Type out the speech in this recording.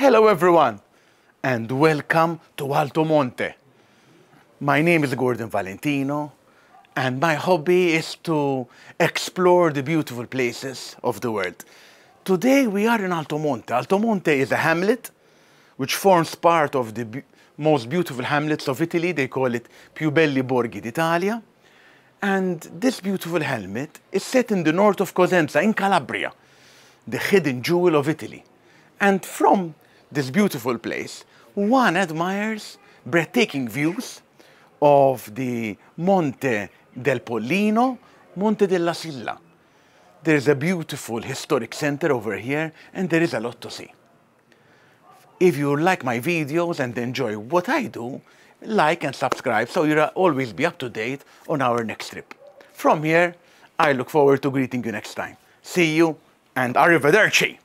Hello everyone and welcome to Altomonte. My name is Gordon Valentino and my hobby is to explore the beautiful places of the world. Today we are in Altomonte. Alto Monte is a hamlet which forms part of the be- most beautiful hamlets of Italy. They call it Più belli borghi d'Italia. And this beautiful hamlet is set in the north of Cosenza in Calabria, the hidden jewel of Italy. And from this beautiful place, one admires breathtaking views of the Monte del Pollino, Monte della Sila. There's a beautiful historic center over here, and there is a lot to see. If you like my videos and enjoy what I do, like and subscribe so you'll always be up to date on our next trip. From here, I look forward to greeting you next time. See you and arrivederci!